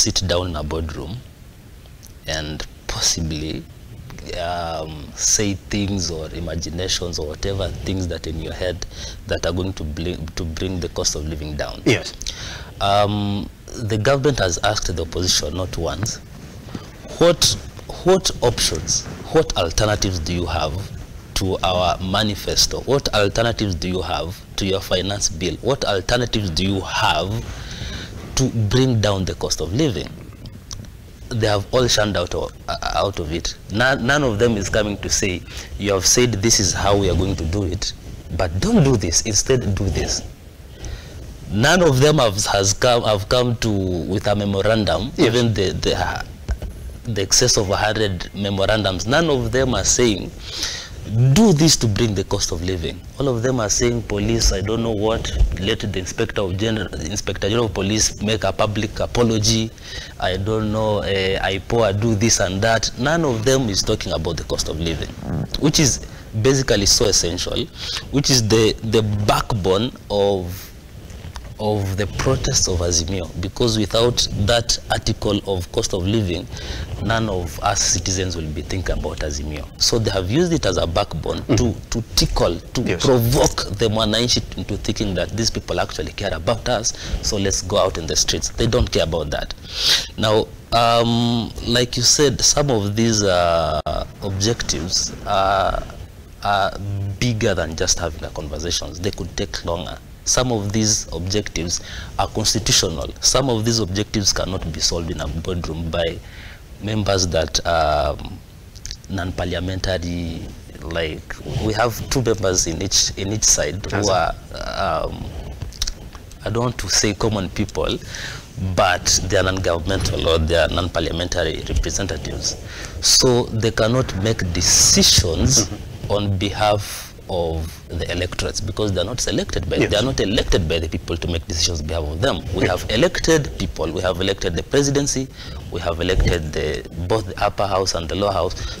sit down in a boardroom and possibly um, say things or imaginations or whatever things that in your head that are going to bring, to bring the cost of living down. Yes. Um, the government has asked the opposition not once, what, what options, what alternatives do you have to our manifesto? What alternatives do you have to your finance bill? What alternatives do you have to bring down the cost of living? They have all shunned out of, uh, out of it. None, none of them is coming to say, you have said this is how we are going to do it, but don't do this, instead do this none of them have, has come have come to with a memorandum Yes. even the the, the excess of 100 memorandums none of them are saying do this to bring the cost of living. All of them are saying police i don't know what. Let the inspector of general inspector general of police make a public apology. I don't know uh, ipoa do this and that. None of them is talking about the cost of living which is basically so essential which is the the backbone of of the protests of Azimio because without that article of cost of living, none of us citizens will be thinking about Azimio. So they have used it as a backbone mm. to, to tickle, to Yes. provoke the Mwananchi into thinking that these people actually care about us, so let's go out in the streets. They don't care about that. Now, um, like you said, some of these uh, objectives are, are bigger than just having a conversations. They could take longer. Some of these objectives are constitutional. Some of these objectives cannot be solved in a boardroom by members that are um, non-parliamentary. Like we have two members in each in each side As who are. Um, I don't want to say common people, but they are non-governmental or they are non-parliamentary representatives. So they cannot make decisions on behalf of the electorates because they are not selected by, Yes. they are not elected by the people to make decisions on behalf of them. We have elected people. We have elected the presidency. We have elected the, both the upper house and the lower house to